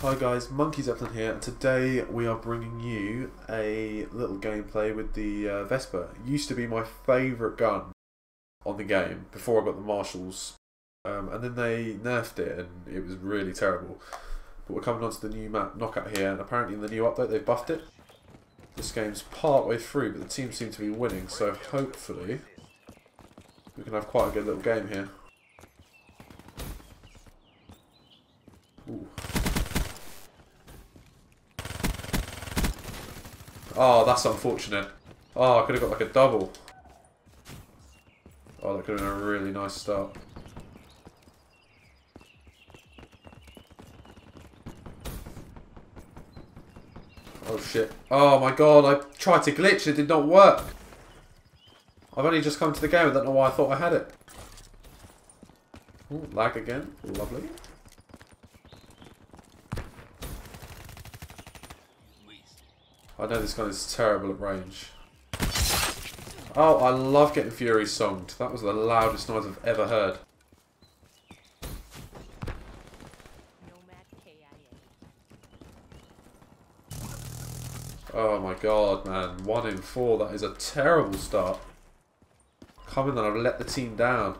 Hi guys, Monkey Zeppelin here, and today we are bringing you a little gameplay with the uh, Vesper. It used to be my favourite gun on the game before I got the Marshalls, um, and then they nerfed it and it was really terrible. But we're coming on to the new map Knockout here, and apparently in the new update they've buffed it. This game's part way through, but the team seem to be winning, so hopefully we can have quite a good little game here. Oh, that's unfortunate. Oh, I could have got like a double. Oh, that could have been a really nice start. Oh shit. Oh my god, I tried to glitch, it did not work. I've only just come to the game, I don't know why I thought I had it. Ooh, lag again, lovely. I know this gun is terrible at range. Oh, I love getting Fury songed. That was the loudest noise I've ever heard. Oh my god, man. One in four. That is a terrible start. Coming and I've let the team down.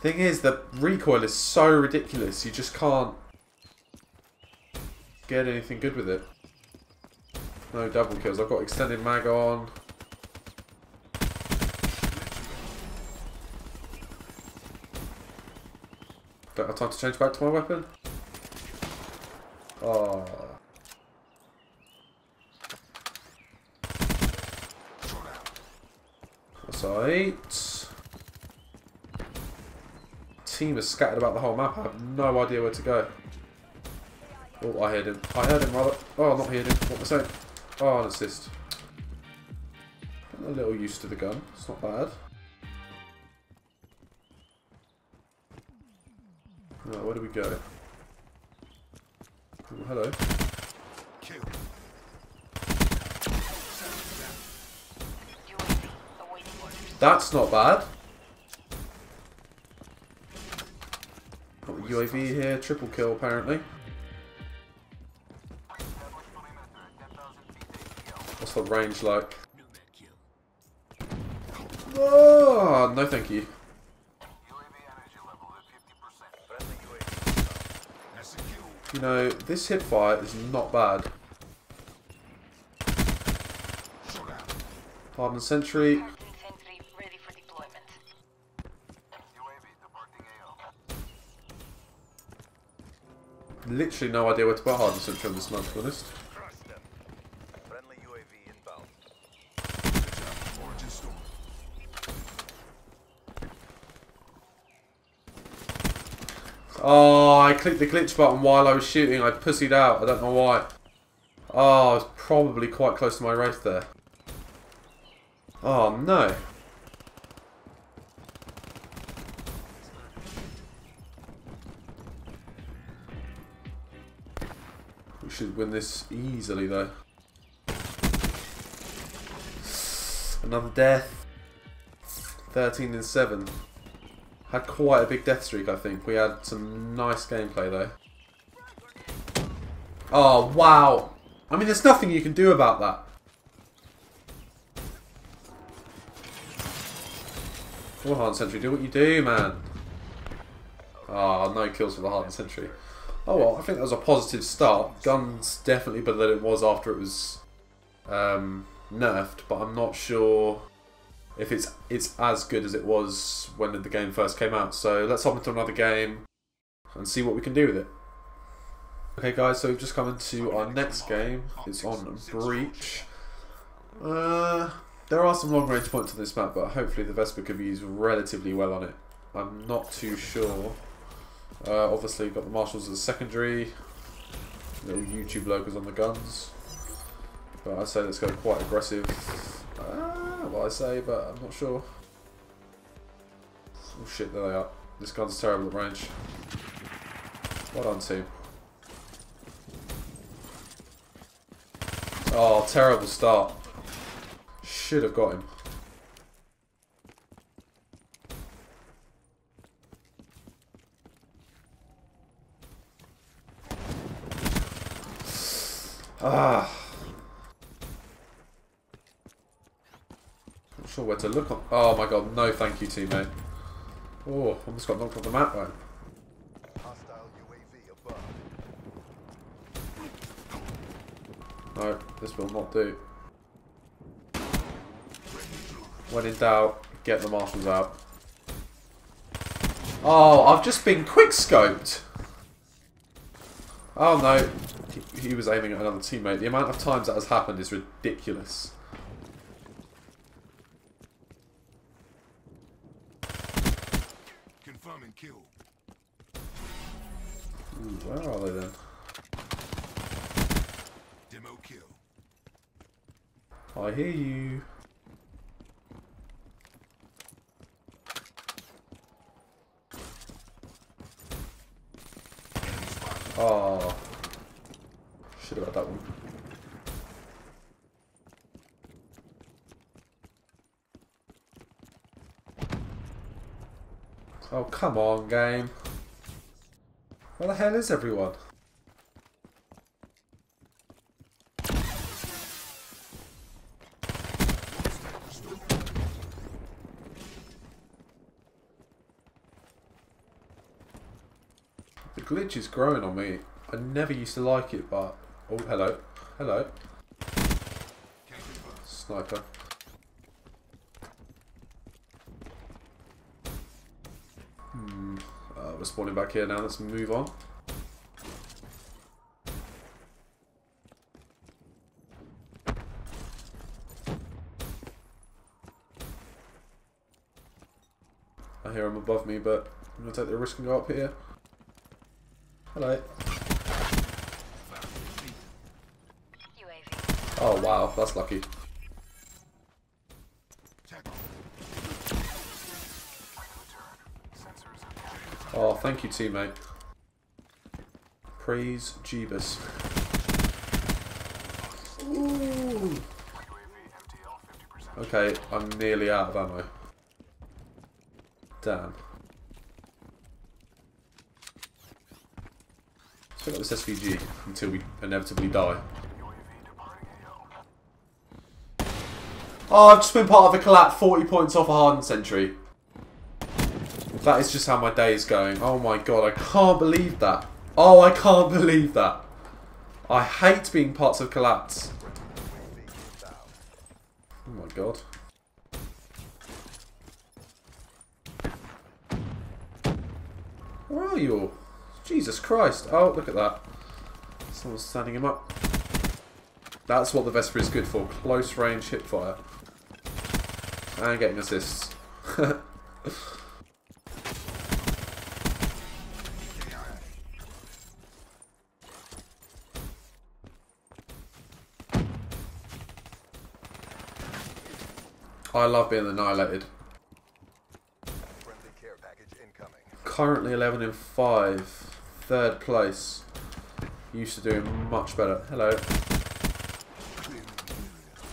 Thing is, the recoil is so ridiculous, you just can't get anything good with it. No double kills. I've got extended mag on. Don't have time to change back to my weapon. Ah. Oh. Sight. Team is scattered about the whole map. I have no idea where to go. Oh, I heard him. I heard him rather. Oh, I'm not heard him. What was I saying? Oh, an assist. I'm a little used to the gun. It's not bad. Right, where do we go? Oh, hello. That's not bad. Got the UAV here, triple kill apparently. What's the range like? Oh, no thank you. You know, this hip fire is not bad. Hardened sentry. Literally no idea where to put hardened sentry on this month, to be honest. Oh, I clicked the glitch button while I was shooting. I pussied out. I don't know why. Oh, I was probably quite close to my race there. Oh, no. We should win this easily, though. Another death. 13 and 7. Had quite a big death streak, I think. We had some nice gameplay, though. Oh, wow. I mean, there's nothing you can do about that. Come on, Hardened Sentry, do what you do, man. Oh, no kills for the Hardened Sentry. Oh, well, I think that was a positive start. Gun's definitely better than it was after it was um, nerfed, but I'm not sure if it's it's as good as it was when the game first came out. So let's hop into another game and see what we can do with it. Okay guys, so we've just come into our next game. It's on Breach. Uh, there are some long range points on this map, but hopefully the Vesper can be used relatively well on it. I'm not too sure. Uh, obviously got the marshals as a secondary. Little YouTube logos on the guns. But I'd say let's go quite aggressive. Ah, what I say, but I'm not sure. Oh shit, there they are. This gun's terrible at range. Well done, team. Oh, terrible start. Should have got him. Ah. Not sure where to look on. Oh my god, no thank you teammate. Oh, I almost got knocked off the map though. Hostile No, this will not do. When in doubt, get the marshals out. Oh, I've just been quick scoped. Oh no, he, was aiming at another teammate. The amount of times that has happened is ridiculous. Confirming kill. Ooh, where are they then? Demo kill. I hear you. Oh. Have had that one. Oh, come on, game. Where the hell is everyone? The glitch is growing on me. I never used to like it, but... Oh, hello. Hello. Sniper. Hmm. Uh, we're spawning back here now. Let's move on. I hear him above me, but I'm going to take the risk and go up here. Hello. Oh wow, that's lucky. Oh, thank you, teammate. Praise Jeebus. Ooh. Okay, I'm nearly out of ammo. Damn. Let's pick up this SVG until we inevitably die. Oh, I've just been part of a collapse, 40 points off a hardened sentry. That is just how my day is going. Oh my god, I can't believe that. Oh, I can't believe that. I hate being parts of collapse. Oh my god. Where are you all? Jesus Christ. Oh, look at that. Someone's standing him up. That's what the Vesper is good for. Close range hip fire. And getting assists. I love being annihilated. Friendly care package incoming. Currently 11 in 5. Third place. Used to doing much better. Hello.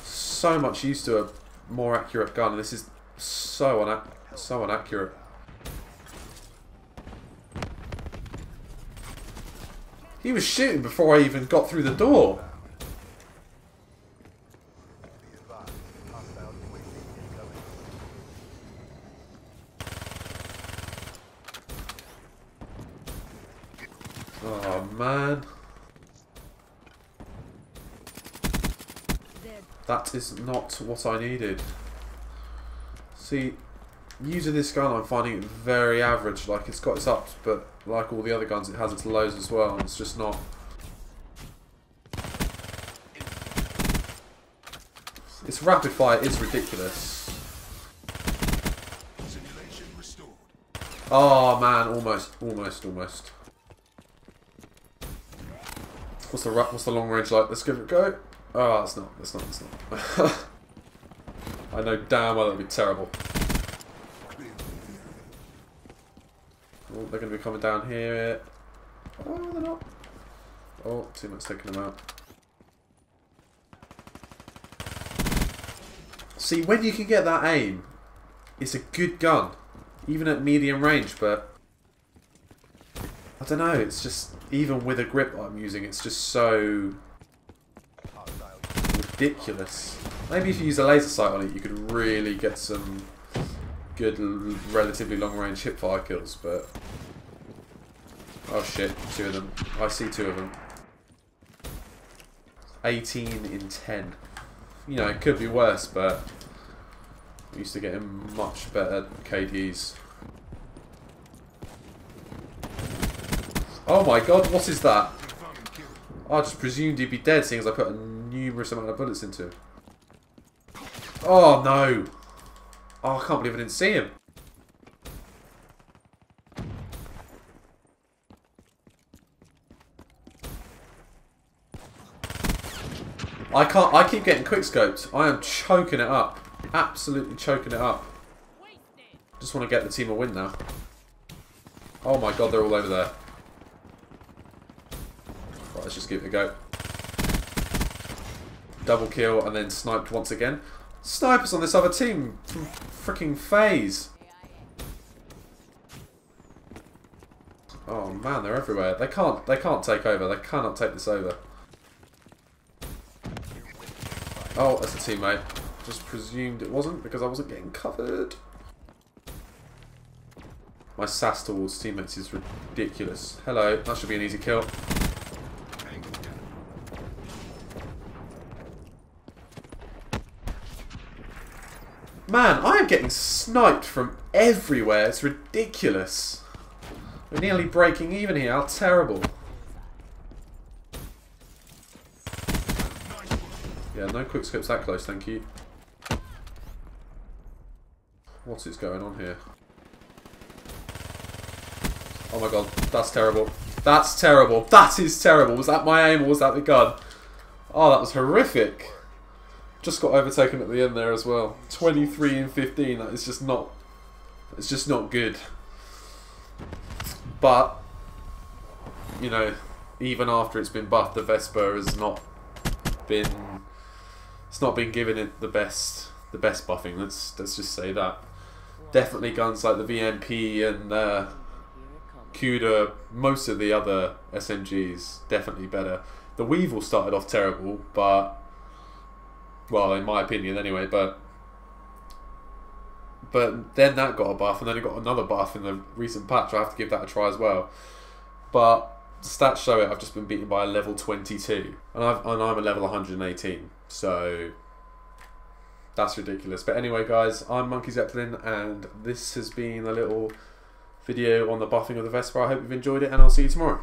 So much used to a more accurate gun. This is so, una so inaccurate. He was shooting before I even got through the door. Oh man. That is not what I needed. See, using this gun I'm finding it very average. Like it's got its ups, but like all the other guns it has its lows as well. And it's just not... Its rapid fire is ridiculous. Simulation. Oh man, almost, almost, almost. What's the what's the long range like? Let's give it a go. Ah, oh, it's not. It's not. It's not. I know damn well that'd be terrible. Oh, they're going to be coming down here. Oh, they're not. Oh, teammate's taking them out. See, when you can get that aim, it's a good gun, even at medium range. But I don't know. It's just even with a grip I'm using, it's just so. Ridiculous. Maybe if you use a laser sight on it, you could really get some good, relatively long-range hipfire kills. But oh shit, two of them. I see two of them. 18 in 10. You know, it could be worse, but used to getting much better KDs. Oh my god, what is that? I just presumed he'd be dead, seeing as I put a numerous amount of bullets into him. Oh no! Oh, I can't believe I didn't see him. I can't. I keep getting quick scoped. I am choking it up. Absolutely choking it up. Just want to get the team a win now. Oh my god, they're all over there. Right, let's just give it a go. Double kill and then sniped once again. Snipers on this other team from freaking phase. Oh man, they're everywhere. They can't. They can't take over. They cannot take this over. Oh, that's a teammate. Just presumed it wasn't because I wasn't getting covered. My sass towards teammates is ridiculous. Hello, that should be an easy kill. Man, I am getting sniped from everywhere. It's ridiculous. We're nearly breaking even here. How terrible. Yeah, no quick scopes that close, thank you. What is going on here? Oh my god, that's terrible. That's terrible. That is terrible. Was that my aim or was that the gun? Oh, that was horrific. Just got overtaken at the end there as well. 23 and 15. That is just not. It's just not good. But you know, even after it's been buffed, the Vesper has not been. It's not been given it the best, the best buffing. Let's let's just say that. Definitely guns like the VMP and uh, Cuda, most of the other SMGs definitely better. The Weevil started off terrible, but well, in my opinion, anyway. But but then that got a buff, and then it got another buff in the recent patch. I have to give that a try as well. But stats show it. I've just been beaten by a level 22, and, I've, and I'm a level 118. So that's ridiculous. But anyway, guys, I'm Monkey Zeppelin, and this has been a little video on the buffing of the Vesper. I hope you've enjoyed it, and I'll see you tomorrow.